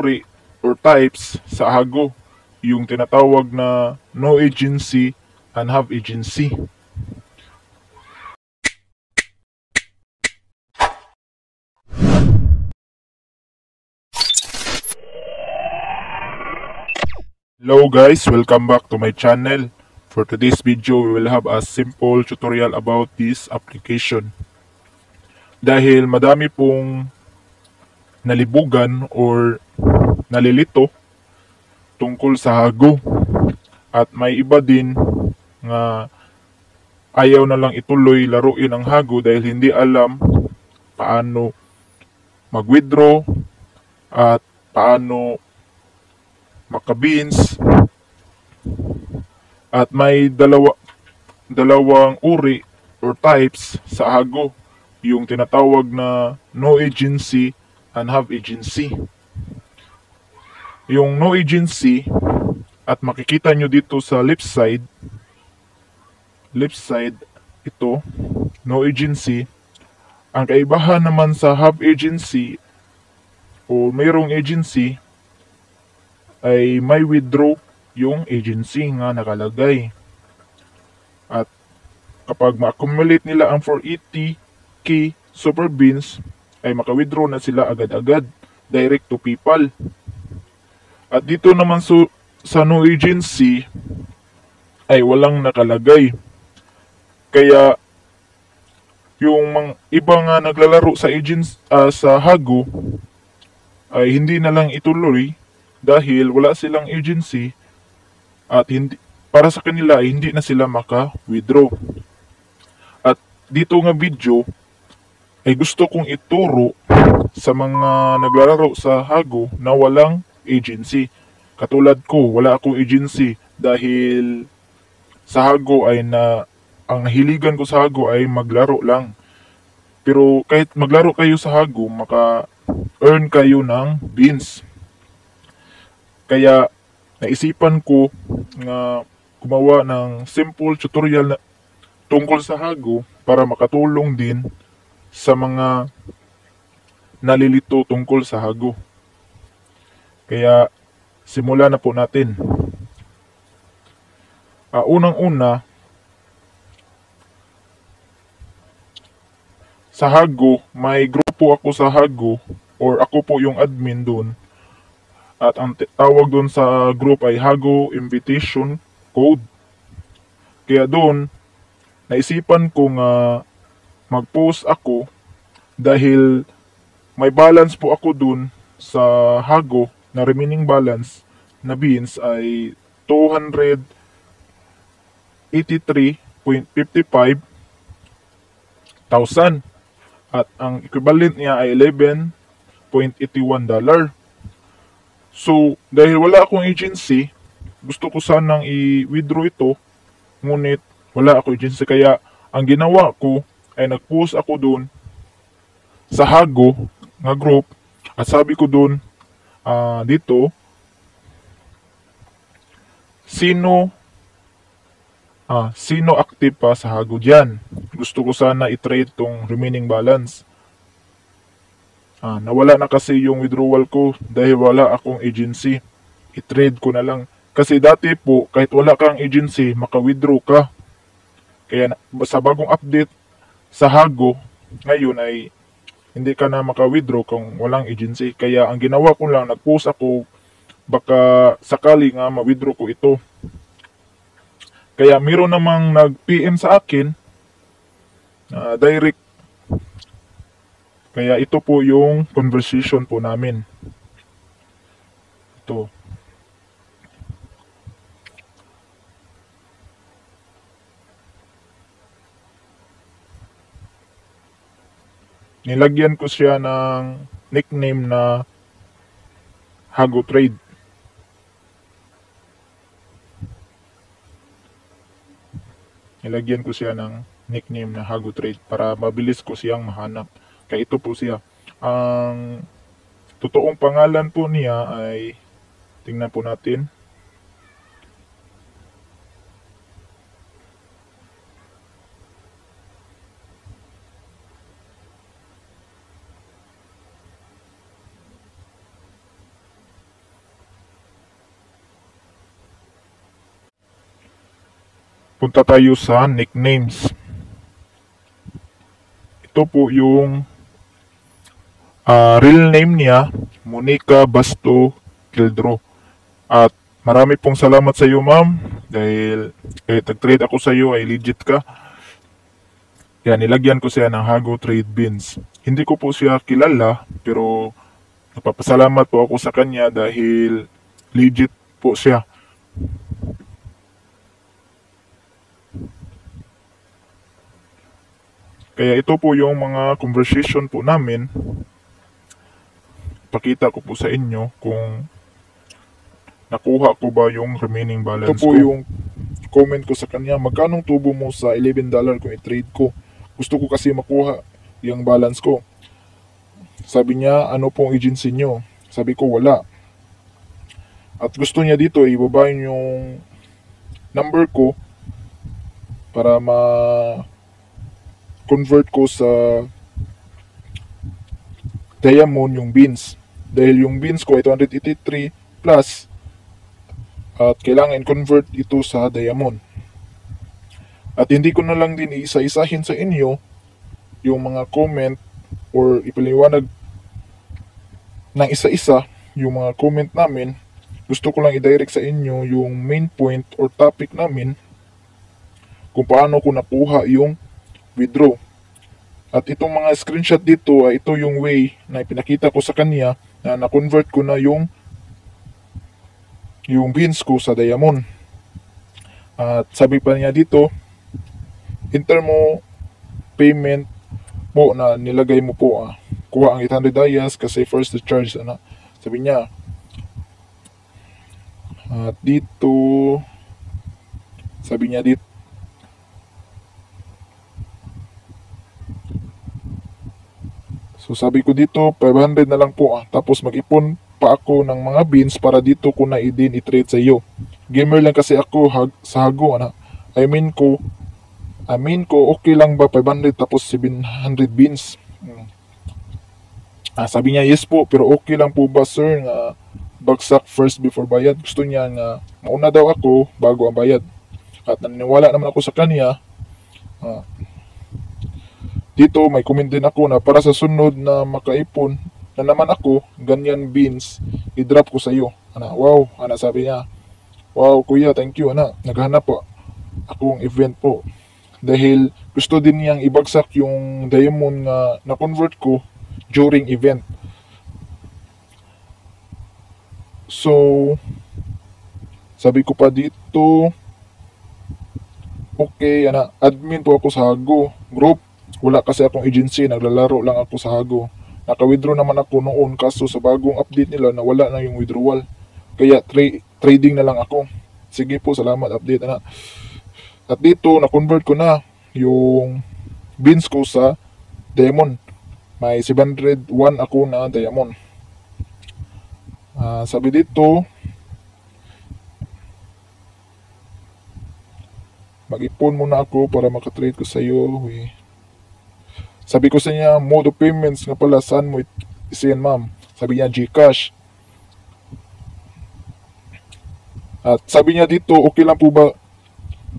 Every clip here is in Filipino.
uri or types sa hago, yung tinatawag na no agency and have agency. Hello guys, welcome back to my channel. For today's video, we will have a simple tutorial about this application. Dahil madami pong nalibugan or nalilito tungkol sa hago. At may iba din nga ayaw na lang ituloy laruin ang hago dahil hindi alam paano mag-withdraw at paano makabins at may dalawa dalawang uri or types sa hago. Yung tinatawag na no agency and have agency yung no agency at makikita nyo dito sa left side left side ito no agency ang kaibahan naman sa have agency o mayroong agency ay may withdraw yung agency nga nakalagay. At kapag ma-accumulate nila ang 480k super beans, ay maka-withdraw na sila agad-agad direct to PayPal. At dito naman so, sa no agency ay walang nakalagay. Kaya yung mga iba nga naglalaro sa agents uh, sa Hago ay hindi na lang ituloy dahil wala silang agency at hindi para sa kanila ay hindi na sila maka-withdraw. At dito nga video ay gusto kong ituro sa mga naglalaro sa Hago na walang agency. Katulad ko, wala akong agency dahil sa Hago ay na ang hiligan ko sa Hago ay maglaro lang. Pero kahit maglaro kayo sa Hago, maka-earn kayo ng beans. Kaya naisipan ko nga gumawa ng simple tutorial na tungkol sa hago para makatulong din sa mga nalilito tungkol sa hago. Kaya simula na po natin. Uh, Unang-una, sa Hago, may grupo ako sa Hago or ako po yung admin doon at ang tawag doon sa group ay Hago Invitation Code. Kaya doon, naisipan ko nga mag-post ako dahil may balance po ako doon sa Hago na remaining balance na beans ay 283.55 thousand at ang equivalent niya ay 11.81 dollar. So, dahil wala akong agency, gusto ko sanang i-withdraw ito, ngunit wala akong agency. Kaya, ang ginawa ko ay nag-post ako doon sa Hago nga group at sabi ko doon uh, dito sino ah, sino active pa sa Hago diyan. Gusto ko sana i-trade tong remaining balance. Ah, nawala na kasi yung withdrawal ko dahil wala akong agency. I-trade ko na lang. Kasi dati po, kahit wala kang agency, maka-withdraw ka. Kaya sa bagong update sa Hago, ngayon ay hindi ka na maka-withdraw kung walang agency. Kaya ang ginawa ko lang, nag-post ako, baka sakali nga ma-withdraw ko ito. Kaya meron namang nag-PM sa akin, uh, direct kaya ito po yung conversation po namin. Ito. Nilagyan ko siya ng nickname na Hago Trade. Nilagyan ko siya ng nickname na Hago Trade para mabilis ko siyang mahanap. Kaya ito po siya. Ang totoong pangalan po niya ay tingnan po natin. Punta tayo sa nicknames. Ito po yung ah, real name niya, Monica Basto Kildro. At marami pong salamat sa iyo, ma'am. Dahil kahit nag-trade ako sa iyo ay legit ka. Yan, nilagyan ko siya ng Hago Trade Beans. Hindi ko po siya kilala, pero napapasalamat po ako sa kanya dahil legit po siya. Kaya ito po yung mga conversation po namin. Pakita ko po sa inyo kung nakuha ko ba yung remaining balance Ito po ko. yung comment ko sa kanya, magkanong tubo mo sa 11 dollar kung i-trade ko? Gusto ko kasi makuha yung balance ko. Sabi niya, ano pong agency nyo? Sabi ko, wala. At gusto niya dito, ibaba yung number ko para ma convert ko sa diamond yung beans. Dahil yung beans ko ay 283 plus at kailangan convert ito sa diamond. At hindi ko na lang din isa-isahin sa inyo yung mga comment or ipaliwanag ng isa-isa yung mga comment namin. Gusto ko lang i-direct sa inyo yung main point or topic namin kung paano ko nakuha yung withdraw. At itong mga screenshot dito ay ito yung way na ipinakita ko sa kanya na na-convert ko na yung yung beans ko sa diamond. At sabi pa niya dito, enter mo payment po na nilagay mo po ah. Kuha ang 800 dayas kasi first charge ano. Sabi niya. At dito sabi niya dito So sabi ko dito, 500 na lang po ah. Tapos mag-ipon pa ako ng mga beans para dito ko na i-din i-trade sa iyo. Gamer lang kasi ako hag, sa hago ana. I mean ko, I mean ko okay lang ba 500 tapos 700 beans. Hmm. Ah, sabi niya yes po pero okay lang po ba sir nga bagsak first before bayad. Gusto niya nga mauna daw ako bago ang bayad. At naniniwala naman ako sa kanya. Ah, dito may comment ako na para sa sunod na makaipon na naman ako, ganyan beans, i-drop ko sa iyo. Ana, wow, ana sabi niya. Wow, kuya, thank you, ana. Naghanap po akong event po. Dahil gusto din niyang ibagsak yung diamond nga na-convert ko during event. So, sabi ko pa dito, okay, ana, admin po ako sa Hago group. Wala kasi akong agency, naglalaro lang ako sa Hago. Naka-withdraw naman ako noon kaso sa bagong update nila na wala na yung withdrawal. Kaya tra- trading na lang ako. Sige po, salamat update na. At dito, na-convert ko na yung beans ko sa diamond. May 701 ako na diamond. Ah, sabi dito, mag-ipon muna ako para makatrade ko sa iyo. We, sabi ko sa niya, mode of payments nga pala, saan mo isiyan ma'am? Sabi niya, Gcash. At sabi niya dito, okay lang po ba,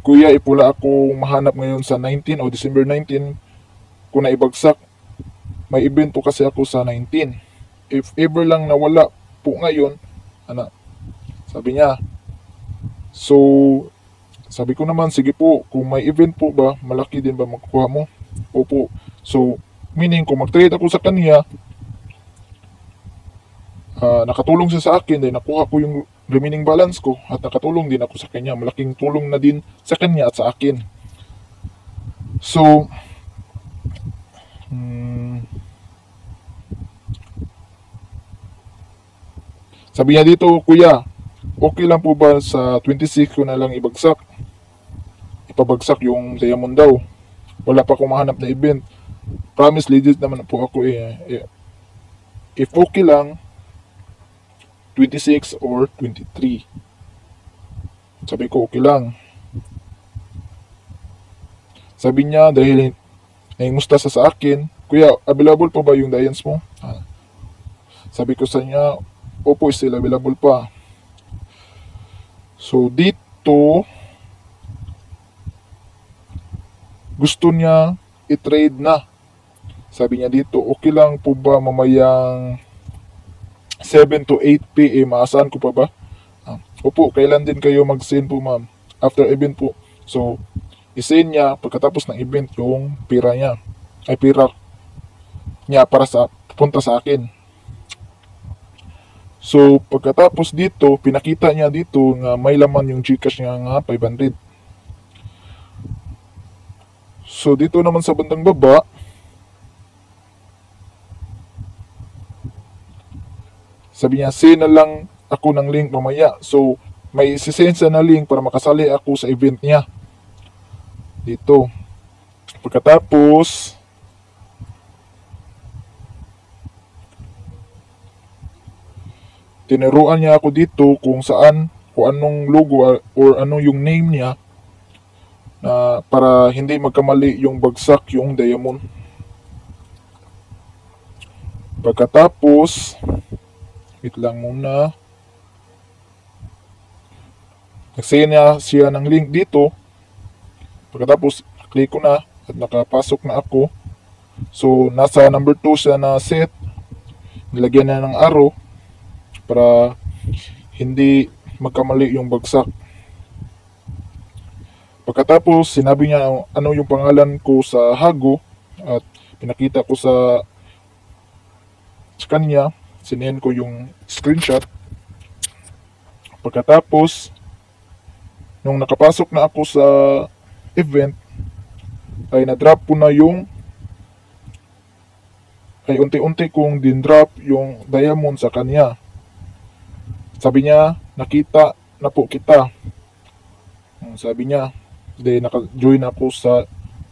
kuya, ipula ako mahanap ngayon sa 19 o December 19 kung naibagsak. May event po kasi ako sa 19. If ever lang nawala po ngayon, ano, sabi niya, so, sabi ko naman, sige po, kung may event po ba, malaki din ba makukuha mo? Opo. So, meaning kung mag-trade ako sa kanya, ah, nakatulong siya sa akin, dahil nakuha ko yung remaining balance ko at nakatulong din ako sa kanya. Malaking tulong na din sa kanya at sa akin. So, hmm, sabi niya dito, kuya, okay lang po ba sa 26 ko na lang ibagsak? Ipabagsak yung diamond daw. Wala pa akong mahanap na event. Promise legit naman po ako eh. If okay lang, 26 or 23. Sabi ko okay lang. Sabi niya dahil nangimusta sa sa akin, Kuya, available pa ba yung Dians mo? Ah. Sabi ko sa niya, Opo, still available pa. So dito, gusto niya i-trade na. Sabi niya dito, okay lang po ba mamayang 7 to 8 p.m. Maasahan ko pa ba? Ah, opo, kailan din kayo mag-send po ma'am? After event po. So, isend niya pagkatapos ng event yung pira niya. Ay, pira niya para sa punta sa akin. So, pagkatapos dito, pinakita niya dito nga may laman yung Gcash niya nga 500. So, dito naman sa bandang baba, sabi niya, send na lang ako ng link mamaya. So, may sisend siya na link para makasali ako sa event niya. Dito. Pagkatapos, tinuruan niya ako dito kung saan, kung anong logo or ano yung name niya na para hindi magkamali yung bagsak yung diamond. Pagkatapos, wait lang muna. Nagsaya niya siya ng link dito. Pagkatapos, click ko na at nakapasok na ako. So, nasa number 2 siya na set. Nilagyan na ng arrow para hindi magkamali yung bagsak. Pagkatapos, sinabi niya ano yung pangalan ko sa Hago at pinakita ko sa, sa kanya. Sinend ko yung screenshot. Pagkatapos, nung nakapasok na ako sa event, ay na-drop ko na yung ay unti-unti kong din-drop yung diamond sa kanya. Sabi niya, nakita na po kita. Hmm, Sabi niya, de naka-join ako sa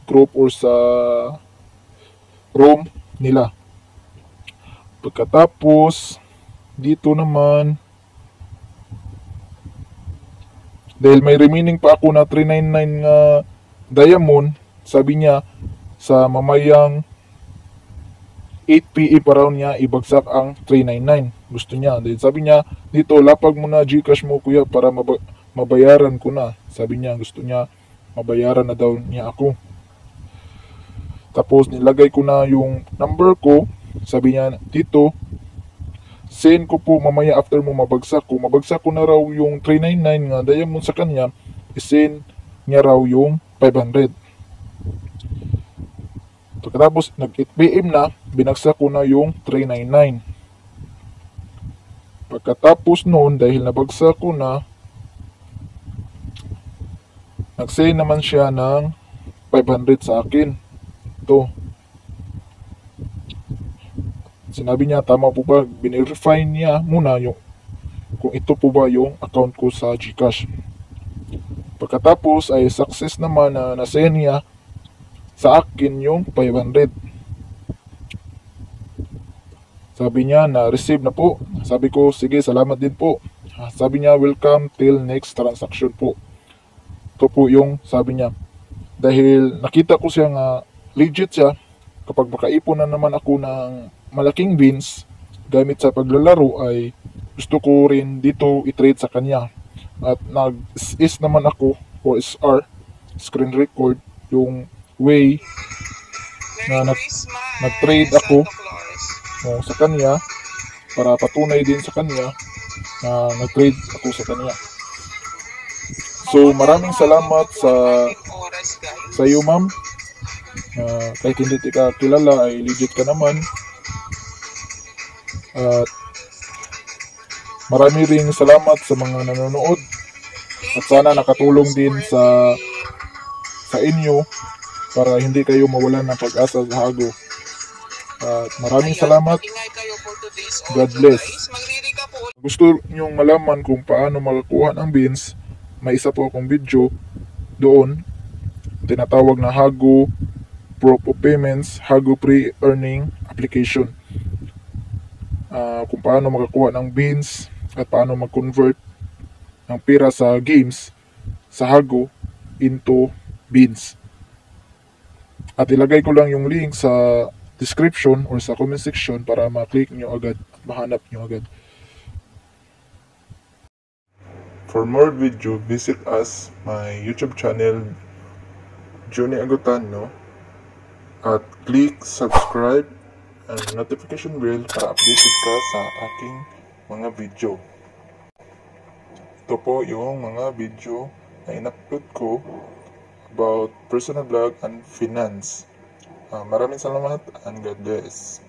group or sa room nila. Pagkatapos, dito naman, dahil may remaining pa ako na 399 nga diamond, sabi niya, sa mamayang 8 PE pa raw niya ibagsak ang 399. Gusto niya. Dahil sabi niya, dito, lapag mo na Gcash mo kuya para maba- mabayaran ko na. Sabi niya, gusto niya mabayaran na daw niya ako. Tapos nilagay ko na yung number ko. Sabi niya, dito, send ko po mamaya after mo mabagsak ko. Mabagsak ko na raw yung 399 nga diamond sa kanya. Isend niya raw yung 500. Pagkatapos nag-8 PM na, binagsak ko na yung 399. Pagkatapos noon, dahil nabagsak ko na, nag-send naman siya ng 500 sa akin. Ito. Sinabi niya, tama po ba? Binirify niya muna yung kung ito po ba yung account ko sa Gcash. Pagkatapos ay success naman na nasend niya sa akin yung 500. Sabi niya na receive na po. Sabi ko, sige, salamat din po. Sabi niya, welcome till next transaction po. Ito po yung sabi niya. Dahil nakita ko siya nga legit siya, kapag makaipon na naman ako ng malaking beans gamit sa paglalaro ay gusto ko rin dito i-trade sa kanya. At nag-is naman ako o SR, screen record, yung way na nag, nag-trade ako o, sa kanya para patunay din sa kanya na nag-trade ako sa kanya. So maraming salamat sa sa iyo ma'am. Ah, kahit hindi ka kilala ay legit ka naman. At marami ring salamat sa mga nanonood at sana nakatulong din sa sa inyo para hindi kayo mawalan ng pag-asa sa hago. At maraming salamat. God bless. Gusto nyong malaman kung paano makakuha ng beans, may isa po akong video doon. Tinatawag na Hago of Payments, Hago Pre-Earning Application. Ah, kung paano makakuha ng beans at paano mag-convert ng pira sa games sa Hago into beans. At ilagay ko lang yung link sa description or sa comment section para ma-click nyo agad at mahanap nyo agad. For more video, visit us my YouTube channel Johnny Agutano at click subscribe and notification bell para updated ka sa aking mga video. Ito po yung mga video na in-upload ko about personal blog and finance. Ah, maraming salamat and God bless.